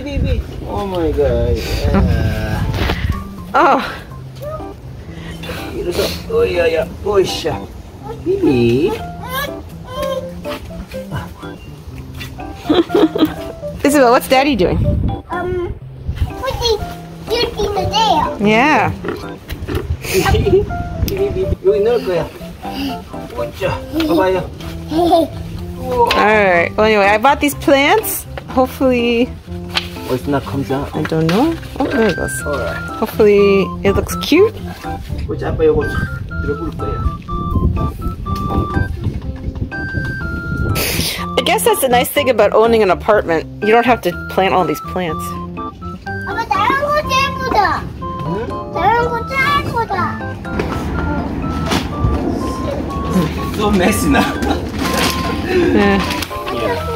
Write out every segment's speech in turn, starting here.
baby, Oh my god. Yeah. oh. Oh yeah, yeah. Push! yeah. Really? Isabelle, what's Daddy doing? Um, Yeah. All right. Well, anyway, I bought these plants. Hopefully, Oh, it's not comes out. I don't know. Oh, there it goes. Alright. Hopefully, it looks cute. 우짜 아빠 요거 들어볼 거야. I guess that's the nice thing about owning an apartment. You don't have to plant all these plants. 아빠 다른 거 짤거다. 다른 거 짤거다. So messy now. Yeah.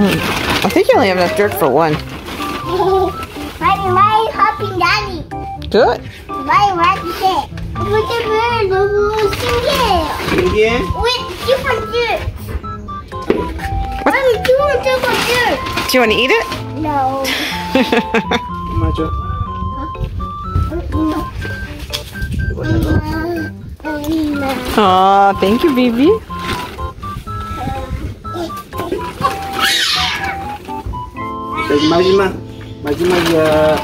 Hmm. I think you only have enough dirt for one. Mommy, my helping daddy. Do it. Why what is it? Look at her, the little single. Wait, you want dirt. What? Mommy, do you want different dirt? Do you want to eat it? No. Macho. Uh, uh, uh, thank you, baby. 자, 이제 마지막. 마지막이야.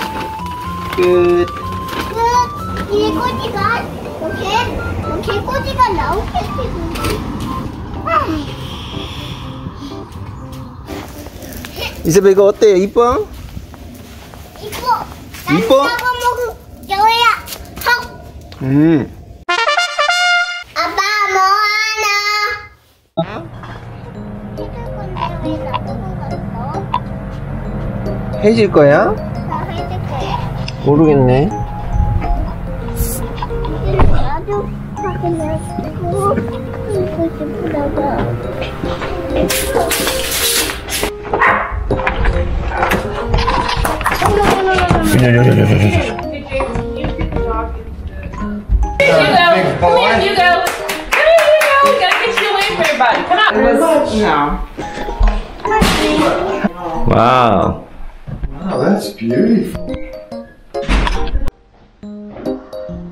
끝. 끝. 이 꼬지가 이렇게 이렇게 꼬지가 나오겠지. 이세벨 이거 어때요? 이뻐? 이뻐? 나가 먹은 여야. 헉. 음. 해질 거야? 나 해질 거야. 모르겠네. 와우. Oh, that's beautiful.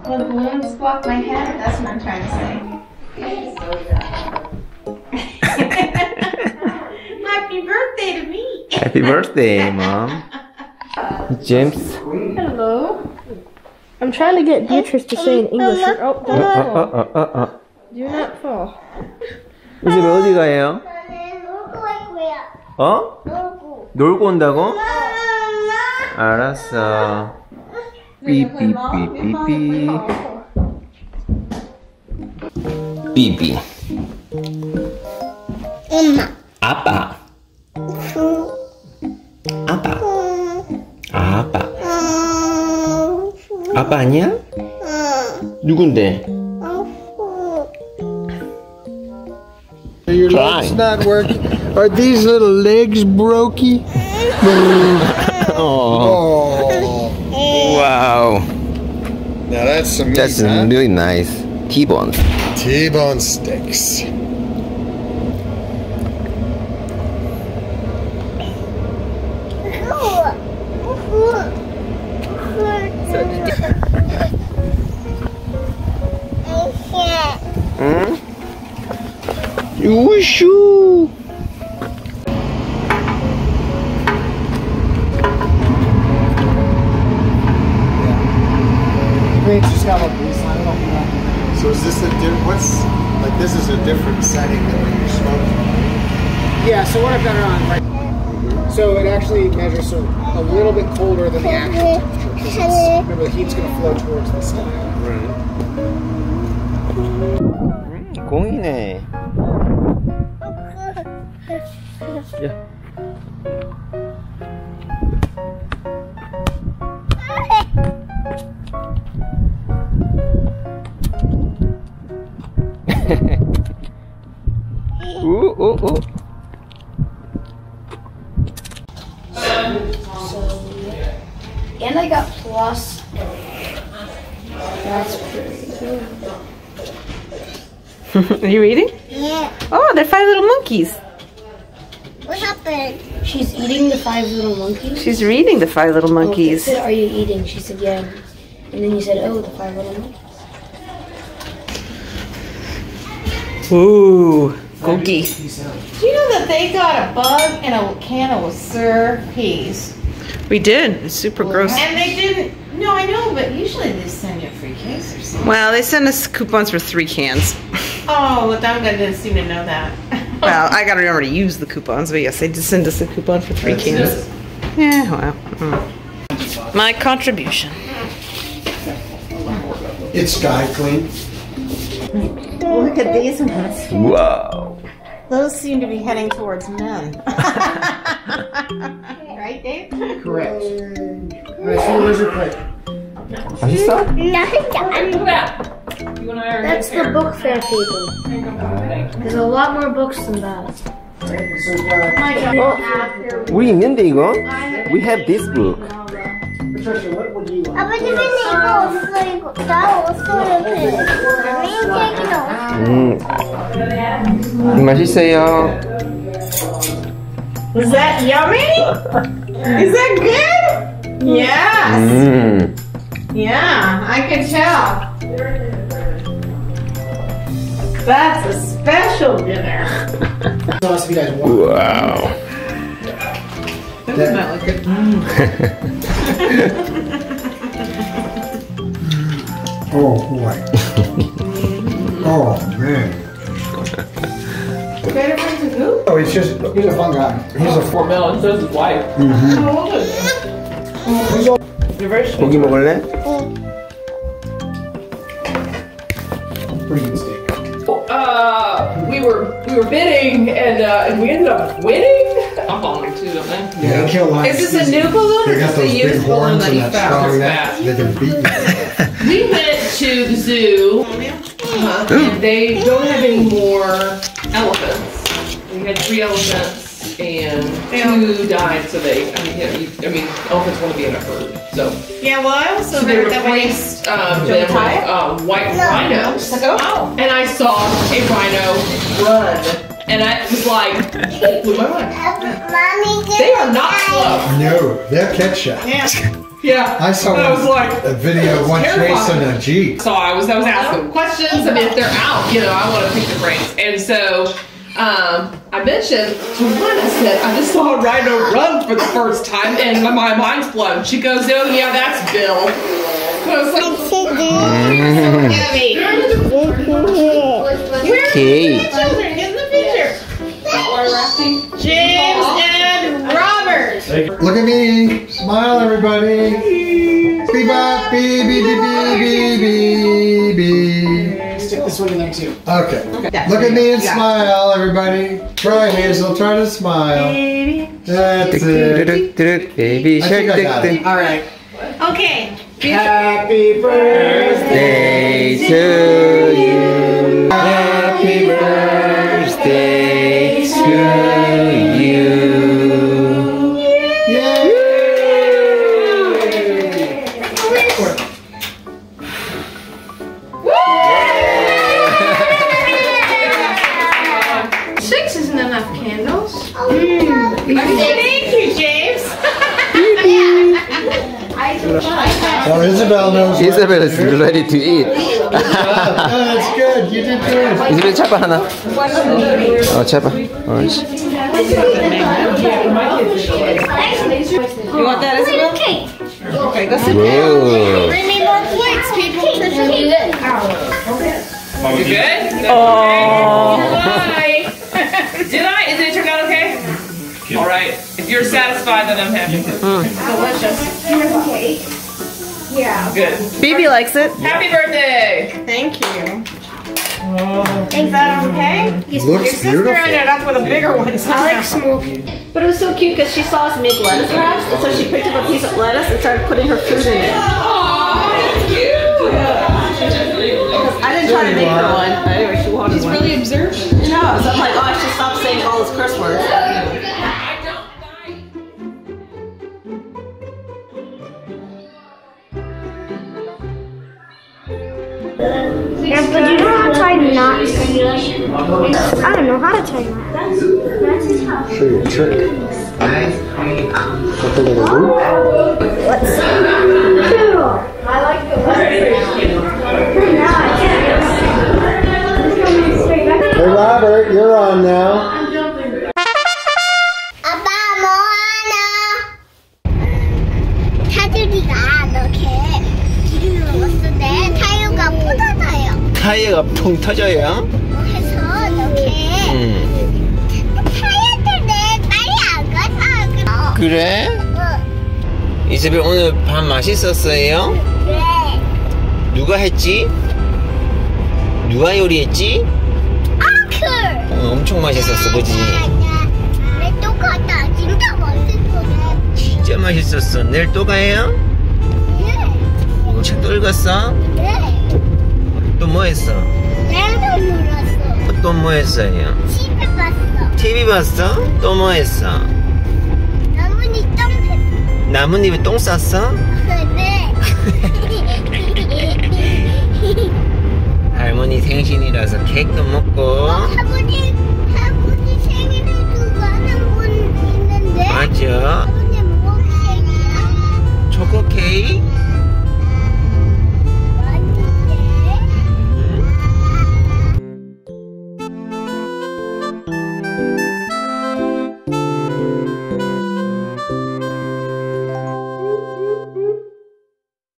Well, the balloons block my head. That's what I'm trying to say. Happy birthday to me. Happy birthday, mom. James. Hello. I'm trying to get Beatrice to say in English. Oh, 어, don't fall. 어, 어, 어, 어. Do not fall. 이세벨 어디 가요? 나는 놀고 갈 거야. 어? 놀고. 놀고 온다고? Aras, uh, pee pee pee pee pee. Bibi. Mama. Apa? Apa? Apa? Apanya? Dugunde. Your Try. leg's not working. Are these little legs brokey? oh. Wow. Now that's some meat, That's huh? really nice. T-bone. T-bone steaks. Hmm? You wish you. they just have a booth. I don't know. So is this a different? What's like? This is a different setting than when you're smoking. Yeah. So what I've got it on right. So it actually measures so a little bit colder than the actual temperature. Remember, the heat's going to flow towards the sky. Right. Mm, Yeah. oh, oh, oh. And I got plus. That's pretty good. Are you reading? Yeah. Oh, they're five little monkeys. What happened? She's eating the five little monkeys. She's reading the five little monkeys. Oh, said, Are you eating? She said, Yeah. And then you said, Oh, the five little monkeys. Ooh cookie. Do you know that they got a bug in a can of Sir peas? We did. It's super gross. And they didn't. No, I know, but usually they send you a free case or something. Well, they send us coupons for three cans. Oh, well, Dunga didn't seem to know that. Well, I gotta remember to use the coupons, but yes, they did send us a coupon for three cans. Yeah, well. mm. My contribution. It's sky clean. Look at these ones. Whoa. Those seem to be heading towards men. right, Dave? Correct. Alright, so where's your plate? 맛있어? Nothing Look at that. You and I are That's the book fair people. There's a lot more books than that. 우리 있는데 이거? We have this book. Patricia, what would you like? 아빠 집에는 이거 없어 이거 나 없어 이렇게 링케이크는 없어 음. 맛있어요. Is that yummy? Is that good? Yes. 음. Yeah, I can tell. That's a special dinner. Tell us if you guys want. 와우. Oh boy. oh man. Oh, he's just he's a fun guy. He's a fun. Melon says his wife. 고기 먹을래? Pretty good steak. uh, we were we were bidding and uh, and we ended up winning. I'm following too, don't I? Yeah, they kill lions. Is this a new balloon or They got just a those big used balloon horns that and you that found? strong That's neck. They can beat you. We went to the zoo, uh, and they don't have any more elephants. We had three elephants, and two died. So they, I mean, you know, you, I mean, elephants want to be in a herd, so Yeah, well, I also so they heard that when replaced um, them with uh, white rhinos. Oh. And I saw a rhino run, and I was like, blew my mind. Mommy They are not slow. No, they'll catch you. Yeah. Yeah. I saw And I was one- like, a video of one terrifying. chasing a jeep. So I was I was asking questions. I mean, if they're out, you know, I want to pick the brains. And so um, I mentioned to one, I said, I just saw a rhino run for the first time, and my, my mind's blown. She goes, Oh yeah, that's Bill. And I was like, Cake. Children, get in the picture. James and Robert. Look at me. Smile, everybody. Beep bop, beep, beep, beep, beep, beep, beep, Stick this one in there too. beep. Okay. Look at me and smile, everybody. Try Hazel. Try to smile. That's it. Baby I shark. think I got it. All right. Okay. Happy birthday. Day to enough candles? Oh, mm. Thank you, James. Now Isabelle knows. Isabelle is ready to eat. oh, that's good. You did good. Isabelle, chapa, Hannah. Oh, chapa. Oh, Orange. You want that, Isabelle? Okay, go sit down. Bring me more plates, people. Cake. Cake. You good? Oh. Hi. Did I? Did it turn out okay? All right. If you're satisfied, then I'm happy. Delicious. Cake. Yeah. Good. Phoebe likes it. Happy birthday! Thank you. Oh. Is that okay? Looks Sister beautiful. ended up with a bigger one. I like smoking. But it was so cute because she saw us make lettuce wraps, and so she picked up a piece of lettuce and started putting her food in it. Aww, that's cute. I didn't try to make her one. but Anyway, she wanted She's one. really observant. No, so I'm like, oh, curse words. Yeah, but you know how to tie knots? I don't know how to tie knots. Show you a trick. Put the little loop. Hey Robert, you're on now. 통 터져요? 해서 이렇게 응. 타이어들 내 빨리 안 가서 그래? 어, 이즈벨 오늘 밥 맛있었어요? 그래. 누가 했지? 누가 요리했지? 아클. 어, 엄청 맛있었어, 그지? 내 똑같다. 진짜 맛있어. 진짜 맛있었어. 내일 또 가요? 네. 책또 읽었어? 네. 또 뭐 했어? 놀았어. 또 뭐 했어요? 집에 봤어. TV 봤어? 또 뭐 했어? 나뭇잎 똥 나뭇잎에 똥 쌌어? 네. 할머니 생신이라서 케이크도 먹고 아버지, 아